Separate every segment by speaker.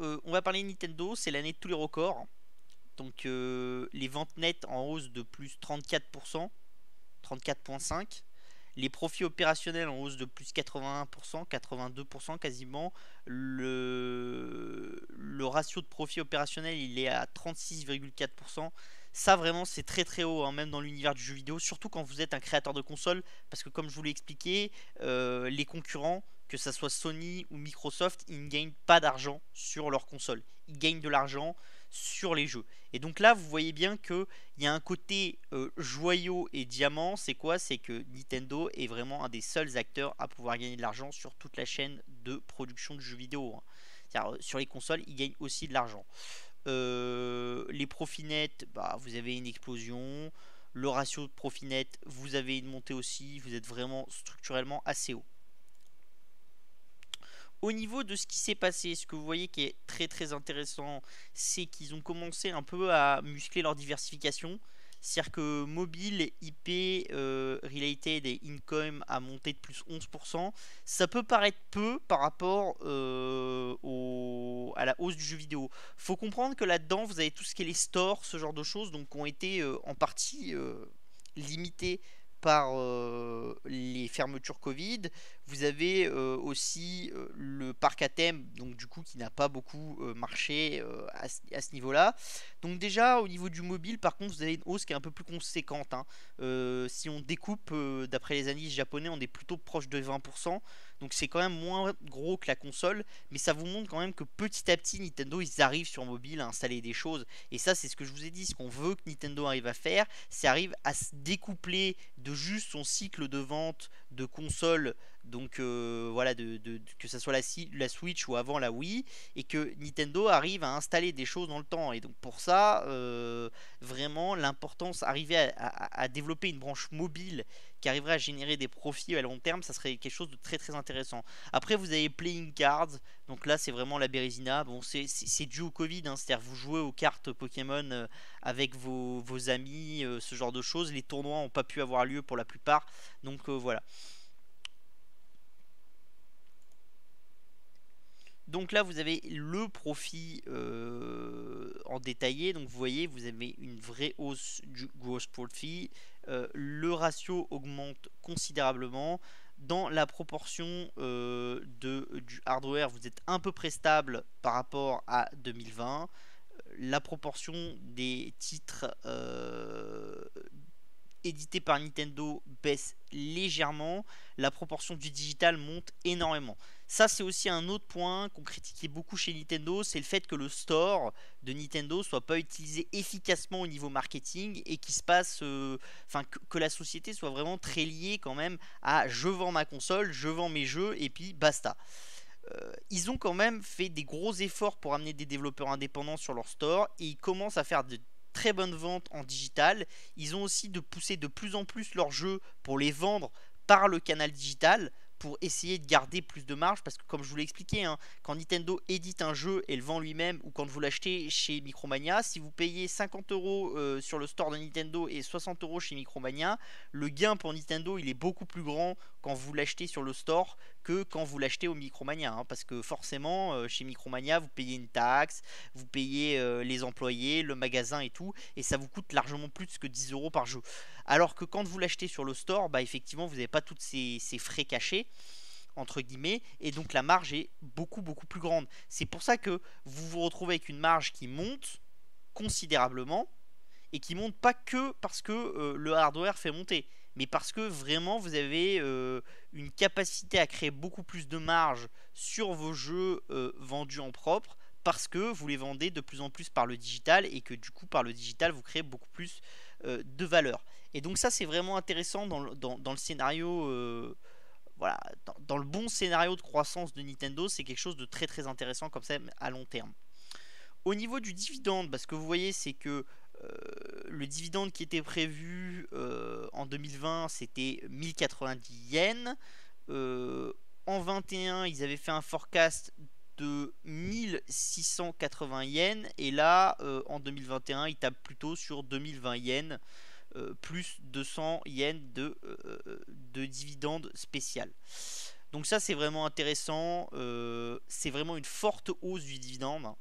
Speaker 1: on va parler Nintendo, c'est l'année de tous les records. Donc les ventes nettes en hausse de plus 34%, 34.5%. Les profits opérationnels en hausse de plus 81%, 82% quasiment. Le, le ratio de profit opérationnel, il est à 36,4%. Ça vraiment c'est très très haut, hein, même dans l'univers du jeu vidéo, surtout quand vous êtes un créateur de console, parce que comme je vous l'ai expliqué, euh, les concurrents, que ce soit Sony ou Microsoft, ils ne gagnent pas d'argent sur leur console. Ils gagnent de l'argent sur les jeux. Et donc là, vous voyez bien qu'il y a un côté euh, joyau et diamant. C'est quoi? C'est que Nintendo est vraiment un des seuls acteurs à pouvoir gagner de l'argent sur toute la chaîne de production de jeux vidéo. Hein. Euh, sur les consoles, ils gagnent aussi de l'argent. Euh, les profits nets, bah, vous avez une explosion. Le ratio de profit net, vous avez une montée aussi. Vous êtes vraiment structurellement assez haut. Au niveau de ce qui s'est passé, ce que vous voyez qui est très très intéressant, c'est qu'ils ont commencé un peu à muscler leur diversification. C'est-à-dire que mobile, IP, euh, related et income a monté de plus 11%. Ça peut paraître peu par rapport euh, à la hausse du jeu vidéo. Faut comprendre que là-dedans, vous avez tout ce qui est les stores, ce genre de choses, donc qui ont été euh, en partie limités par les fermetures Covid. Vous avez aussi le parc à thème, donc du coup qui n'a pas beaucoup marché à, ce niveau-là. Donc déjà au niveau du mobile, par contre, vous avez une hausse qui est un peu plus conséquente. Hein. si on découpe d'après les analyses japonais, on est plutôt proche de 20%. Donc c'est quand même moins gros que la console, mais ça vous montre quand même que petit à petit Nintendo ils arrivent sur mobile à installer des choses. Et ça c'est ce que je vous ai dit, ce qu'on veut que Nintendo arrive à faire, c'est arrive à se découpler de juste son cycle de vente de console donc euh, voilà, que ce soit la, la, Switch ou avant la Wii, et que Nintendo arrive à installer des choses dans le temps. Et donc pour ça, euh, vraiment l'importance, arriver à, développer une branche mobile qui arriverait à générer des profits à long terme, ça serait quelque chose de très très intéressant. Après vous avez Playing Cards, donc là c'est vraiment la Bérésina, bon c'est dû au Covid, hein. c'est-à-dire vous jouez aux cartes Pokémon euh, avec vos, vos amis, ce genre de choses, les tournois n'ont pas pu avoir lieu pour la plupart, donc voilà. Donc là, vous avez le profit euh, en détaillé. Donc vous voyez, vous avez une vraie hausse du gross profit. Euh, le ratio augmente considérablement. Dans la proportion euh, de, du hardware, vous êtes un peu près stable par rapport à 2020. La proportion des titres édités par Nintendo baisse légèrement. La proportion du digital monte énormément. Ça, c'est aussi un autre point qu'on critiquait beaucoup chez Nintendo, c'est le fait que le store de Nintendo soit pas utilisé efficacement au niveau marketing et qu'il se passe, euh, enfin que, la société soit vraiment très liée quand même à je vends ma console, je vends mes jeux et puis basta. Euh, ils ont quand même fait des gros efforts pour amener des développeurs indépendants sur leur store et ils commencent à faire de très bonnes ventes en digital. Ils ont aussi de pousser de plus en plus leurs jeux pour les vendre par le canal digital pour essayer de garder plus de marge parce que comme je vous l'ai expliqué, hein, quand Nintendo édite un jeu et le vend lui-même ou quand vous l'achetez chez Micromania, si vous payez 50 euros euh, sur le store de Nintendo et 60 euros chez Micromania, le gain pour Nintendo il est beaucoup plus grand quand vous l'achetez sur le store que quand vous l'achetez au Micromania. Hein, parce que forcément, euh, chez Micromania, vous payez une taxe, vous payez euh, les employés, le magasin et tout, et ça vous coûte largement plus que 10 euros par jeu. Alors que quand vous l'achetez sur le store, bah effectivement, vous n'avez pas tous ces, frais cachés entre guillemets, et donc la marge est beaucoup beaucoup plus grande. C'est pour ça que vous vous retrouvez avec une marge qui monte considérablement, et qui monte pas que parce que euh, le hardware fait monter mais parce que vraiment vous avez euh, une capacité à créer beaucoup plus de marge sur vos jeux euh, vendus en propre parce que vous les vendez de plus en plus par le digital et que du coup par le digital vous créez beaucoup plus euh, de valeur. Et donc ça c'est vraiment intéressant dans le, dans, scénario, voilà, dans, le bon scénario de croissance de Nintendo, c'est quelque chose de très très intéressant comme ça à long terme. Au niveau du dividende, parce que vous voyez c'est que le dividende qui était prévu euh, en 2020, c'était 1090 yens. Euh, en 21, ils avaient fait un forecast de 1680 yens. Et là, en 2021, ils tapent plutôt sur 2020 yens. plus 200 yens de, de dividende spécial. Donc ça c'est vraiment intéressant, c'est vraiment une forte hausse du dividende.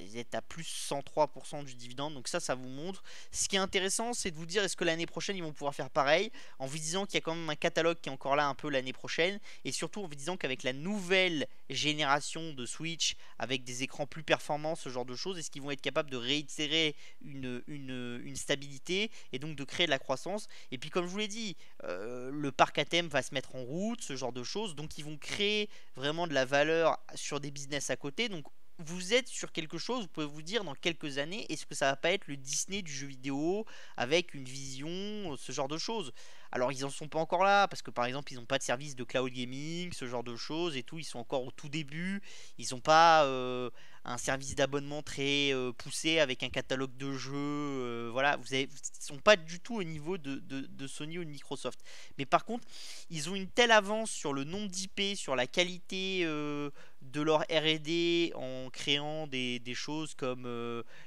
Speaker 1: Vous êtes à plus 103% du dividende, donc ça, ça vous montre. Ce qui est intéressant, c'est de vous dire est-ce que l'année prochaine ils vont pouvoir faire pareil, en vous disant qu'il y a quand même un catalogue qui est encore là un peu l'année prochaine, et surtout en vous disant qu'avec la nouvelle génération de Switch, avec des écrans plus performants, ce genre de choses, est-ce qu'ils vont être capables de réitérer une, une, stabilité et donc de créer de la croissance? Et puis comme je vous l'ai dit, euh, le parc à thème va se mettre en route, ce genre de choses, donc ils vont créer vraiment de la valeur sur des business à côté. Donc vous êtes sur quelque chose, vous pouvez vous dire dans quelques années, est-ce que ça va pas être le Disney du jeu vidéo avec une vision, ce genre de choses? Alors ils en sont pas encore là parce que par exemple ils n'ont pas de service de cloud gaming, ce genre de choses et tout. Ils sont encore au tout début. Ils n'ont pas euh, un service d'abonnement très euh, poussé avec un catalogue de jeux. Euh, voilà, vous avez, ils sont pas du tout au niveau de, Sony ou de Microsoft. Mais par contre, ils ont une telle avance sur le nombre d'IP, sur la qualité de leur R&D en créant des, des choses comme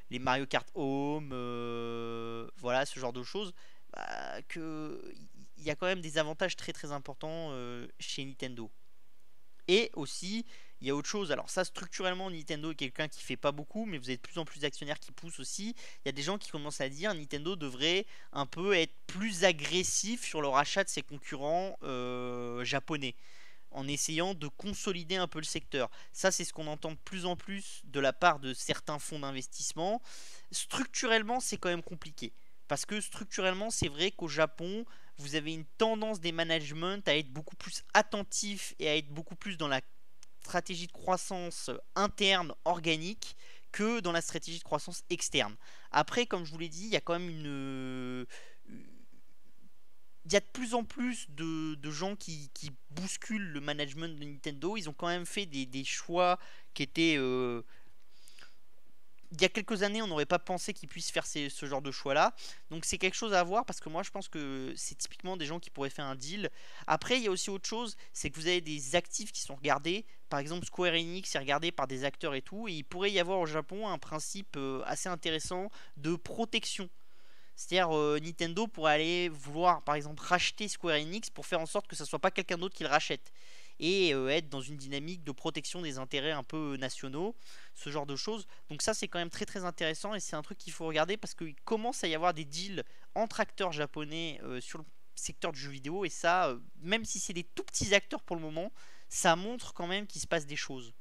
Speaker 1: les Mario Kart Home, voilà ce genre de choses. Bah, que y a quand même des avantages très très importants euh, chez Nintendo. Et aussi, il y a autre chose. Alors ça, structurellement, Nintendo est quelqu'un qui fait pas beaucoup, mais vous avez de plus en plus d'actionnaires qui poussent aussi. Il y a des gens qui commencent à dire Nintendo devrait un peu être plus agressif sur le rachat de ses concurrents euh, japonais en essayant de consolider un peu le secteur. Ça, c'est ce qu'on entend de plus en plus de la part de certains fonds d'investissement. Structurellement, c'est quand même compliqué. Parce que structurellement, c'est vrai qu'au Japon, vous avez une tendance des managements à être beaucoup plus attentif et à être beaucoup plus dans la stratégie de croissance interne organique que dans la stratégie de croissance externe. Après, comme je vous l'ai dit, il y a quand même une... Il y a de plus en plus de, gens qui, bousculent le management de Nintendo. Ils ont quand même fait des, choix qui étaient euh, il y a quelques années, on n'aurait pas pensé qu'ils puissent faire ce genre de choix-là. Donc c'est quelque chose à voir parce que moi je pense que c'est typiquement des gens qui pourraient faire un deal. Après, il y a aussi autre chose, c'est que vous avez des actifs qui sont regardés. Par exemple, Square Enix est regardé par des acteurs et tout. Et il pourrait y avoir au Japon un principe euh, assez intéressant de protection. C'est-à-dire euh, Nintendo pourrait aller vouloir par exemple racheter Square Enix pour faire en sorte que ce soit pas quelqu'un d'autre qui le rachète et euh, être dans une dynamique de protection des intérêts un peu nationaux, ce genre de choses. Donc ça c'est quand même très très intéressant et c'est un truc qu'il faut regarder parce qu'il commence à y avoir des deals entre acteurs japonais euh, sur le secteur du jeu vidéo et ça, euh, même si c'est des tout petits acteurs pour le moment, ça montre quand même qu'il se passe des choses.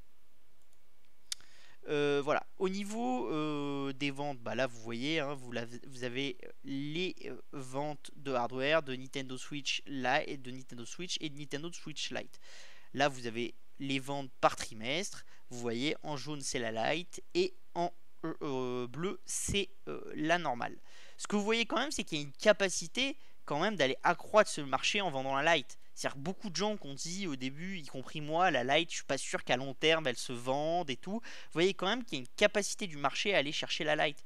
Speaker 1: Voilà, au niveau des ventes, bah là vous voyez, hein, vous, avez les ventes de hardware de Nintendo Switch Lite, de Nintendo Switch et de Nintendo Switch Lite. Là, vous avez les ventes par trimestre. Vous voyez, en jaune, c'est la light et en euh, euh, bleu, c'est euh, la normale. Ce que vous voyez quand même, c'est qu'il y a une capacité quand même d'aller accroître ce marché en vendant la light. C'est-à-dire beaucoup de gens qu'on dit au début, y compris moi, la light, je suis pas sûr qu'à long terme elle se vende et tout. Vous voyez quand même qu'il y a une capacité du marché à aller chercher la light.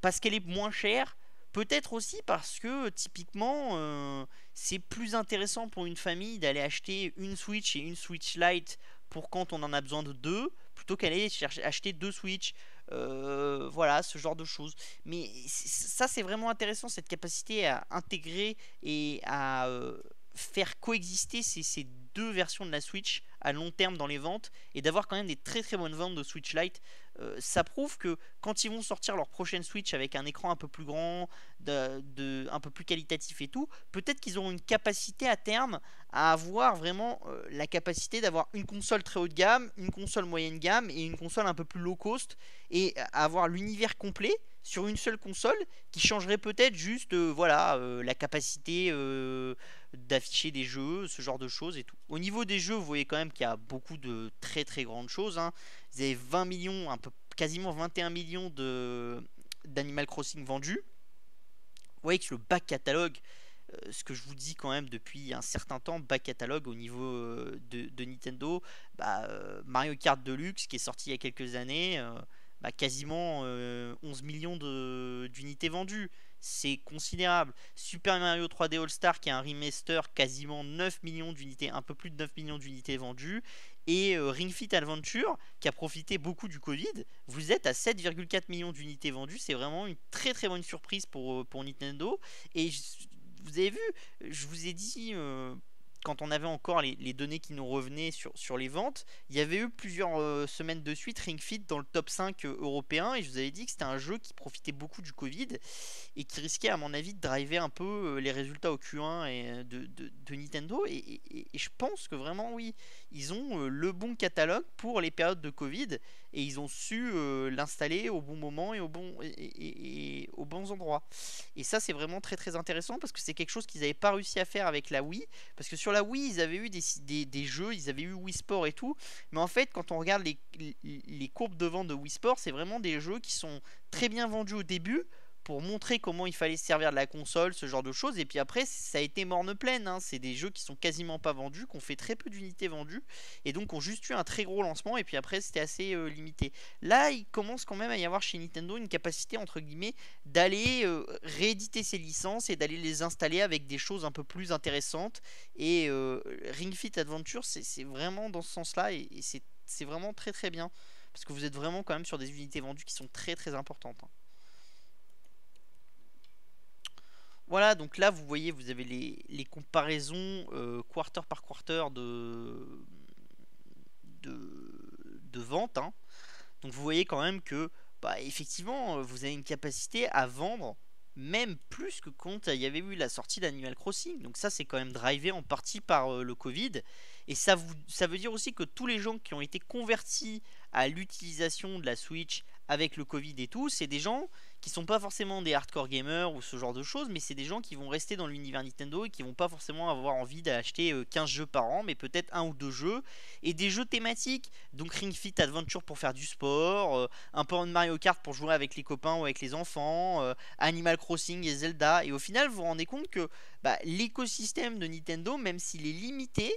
Speaker 1: Parce qu'elle est moins chère, Peut-être aussi parce que typiquement euh, c'est plus intéressant pour une famille d'aller acheter une Switch et une Switch Lite pour quand on en a besoin de deux plutôt qu'aller acheter deux Switch. Euh, voilà, ce genre de choses. Mais ça c'est vraiment intéressant cette capacité à intégrer et à euh, faire coexister ces, deux versions de la Switch à long terme dans les ventes et d'avoir quand même des très très bonnes ventes de Switch Lite euh, ça prouve que quand ils vont sortir leur prochaine Switch avec un écran un peu plus grand, un peu plus qualitatif et tout, peut-être qu'ils auront une capacité à terme à avoir vraiment euh, la capacité d'avoir une console très haut de gamme, une console moyenne gamme et une console un peu plus low cost et avoir l'univers complet sur une seule console qui changerait peut-être juste euh, voilà la capacité d'afficher des jeux, ce genre de choses et tout. Au niveau des jeux, vous voyez quand même qu'il y a beaucoup de très très grandes choses. Vous avez 20 millions, un peu, quasiment 21 millions de d'Animal Crossing vendus. Vous voyez que le back catalogue, euh, ce que je vous dis quand même depuis un certain temps, back catalogue au niveau euh, de, Nintendo, bah, euh, Mario Kart Deluxe qui est sorti il y a quelques années, bah, quasiment 11 millions d'unités vendues c'est considérable. Super Mario 3D All Star qui a un remaster quasiment 9 millions d'unités, un peu plus de 9 millions d'unités vendues. Et euh, Ring Fit Adventure qui a profité beaucoup du Covid, vous êtes à 7,4 millions d'unités vendues. C'est vraiment une très très bonne surprise pour, euh, Nintendo. Et vous avez vu, je vous ai dit. Euh, quand on avait encore les, données qui nous revenaient sur, sur les ventes, il y avait eu plusieurs euh, semaines de suite Ring Fit dans le top 5 euh, européen et je vous avais dit que c'était un jeu qui profitait beaucoup du Covid et qui risquait à mon avis de driver un peu euh, les résultats au Q1 et de, de, Nintendo et, je pense que vraiment oui, ils ont le bon catalogue pour les périodes de Covid et ils ont su l'installer au bon moment et, au bon, et, aux bons endroits. Et ça c'est vraiment très très intéressant parce que c'est quelque chose qu'ils n'avaient pas réussi à faire avec la Wii parce que sur la Wii, ils avaient eu des, des, jeux, ils avaient eu Wii Sport et tout. Mais en fait, quand on regarde les, les courbes de vente de Wii Sport, c'est vraiment des jeux qui sont très bien vendus au début pour montrer comment il fallait se servir de la console, ce genre de choses. Et puis après, ça a été morne pleine. Hein. C'est des jeux qui sont quasiment pas vendus, qui ont fait très peu d'unités vendues, et donc ont juste eu un très gros lancement. Et puis après, c'était assez euh, limité. Là, il commence quand même à y avoir chez Nintendo une capacité entre guillemets d'aller euh, rééditer ses licences et d'aller les installer avec des choses un peu plus intéressantes. Et euh, Ring Fit Adventure, c'est vraiment dans ce sens-là, et, c'est vraiment très très bien parce que vous êtes vraiment quand même sur des unités vendues qui sont très très importantes. Hein. Voilà, donc là vous voyez, vous avez les, comparaisons euh, quarter par quarter de, de, vente. Hein. Donc vous voyez quand même que bah, effectivement vous avez une capacité à vendre même plus que quand il y avait eu la sortie d'Animal Crossing. Donc ça c'est quand même drivé en partie par euh, le Covid. Et ça, veut dire aussi que tous les gens qui ont été convertis à l'utilisation de la Switch avec le Covid et tout, c'est des gens qui sont pas forcément des hardcore gamers ou ce genre de choses, mais c'est des gens qui vont rester dans l'univers Nintendo et qui vont pas forcément avoir envie d'acheter 15 euh, jeux par an, mais peut-être un ou deux jeux et des jeux thématiques. Donc Ring Fit Adventure pour faire du sport, euh, un peu de Mario Kart pour jouer avec les copains ou avec les enfants, euh, Animal Crossing et Zelda. Et au final, vous vous rendez compte que bah, l'écosystème de Nintendo, même s'il est limité,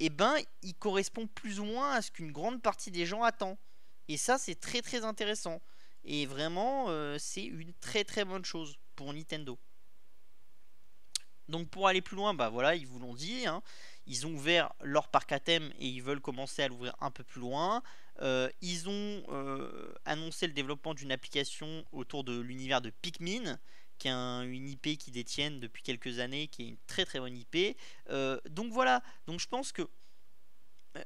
Speaker 1: eh ben, il correspond plus ou moins à ce qu'une grande partie des gens attend. Et ça, c'est très très intéressant. Et vraiment, euh, c'est une très très bonne chose pour Nintendo. Donc pour aller plus loin, bah voilà, ils vous l'ont dit, hein. ils ont ouvert leur parc à et ils veulent commencer à l'ouvrir un peu plus loin. Euh, ils ont euh, annoncé le développement d'une application autour de l'univers de Pikmin, qui une IP qu'ils détiennent depuis quelques années, qui est une très très bonne IP. donc voilà, donc je pense que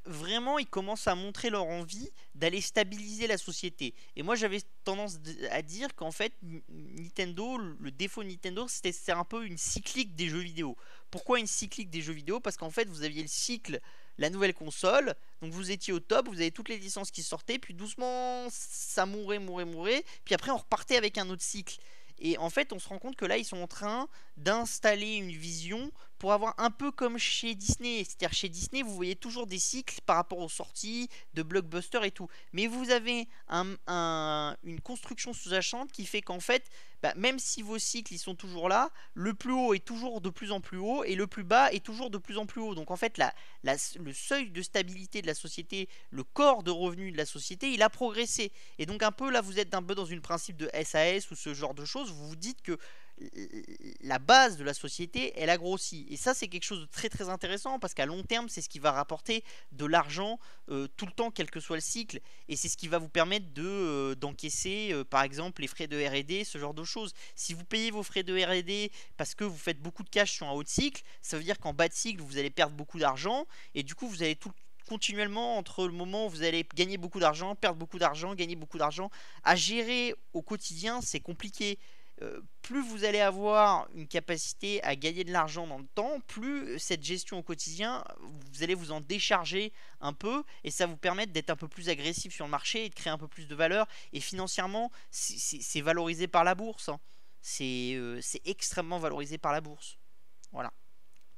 Speaker 1: vraiment ils commencent à montrer leur envie d'aller stabiliser la société. Et moi j'avais tendance à dire qu'en fait Nintendo, le défaut de Nintendo c'était un peu une cyclique des jeux vidéo. Pourquoi une cyclique des jeux vidéo? Parce qu'en fait vous aviez le cycle la nouvelle console, donc vous étiez au top, vous avez toutes les licences qui sortaient, puis doucement ça mourait, mourait, mourait, puis après on repartait avec un autre cycle. Et en fait, on se rend compte que là, ils sont en train d'installer une vision pour avoir un peu comme chez Disney. C'est-à-dire chez Disney, vous voyez toujours des cycles par rapport aux sorties de blockbusters et tout. Mais vous avez une construction sous-jacente qui fait qu'en fait, bah, même si vos cycles ils sont toujours là, le plus haut est toujours de plus en plus haut et le plus bas est toujours de plus en plus haut. Donc en fait, le seuil de stabilité de la société, le corps de revenus de la société, il a progressé. Et donc un peu là, vous êtes un peu dans une principe de SAS ou ce genre de choses. Vous vous dites que la base de la société, elle a grossi. Et ça, c'est quelque chose de très très intéressant parce qu'à long terme, c'est ce qui va rapporter de l'argent euh, tout le temps, quel que soit le cycle. Et c'est ce qui va vous permettre de euh, d'encaisser, euh, par exemple, les frais de R&D, ce genre de choses. Si vous payez vos frais de R&D parce que vous faites beaucoup de cash sur un haut cycle, ça veut dire qu'en bas de cycle, vous allez perdre beaucoup d'argent et du coup, vous allez tout continuellement entre le moment où vous allez gagner beaucoup d'argent, perdre beaucoup d'argent, gagner beaucoup d'argent. À gérer au quotidien, c'est compliqué. Euh, plus vous allez avoir une capacité à gagner de l'argent dans le temps, plus cette gestion au quotidien, vous allez vous en décharger un peu et ça vous permet d'être un peu plus agressif sur le marché et de créer un peu plus de valeur. Et financièrement, c'est valorisé par la bourse. Hein. Euh, c'est extrêmement valorisé par la bourse. Voilà.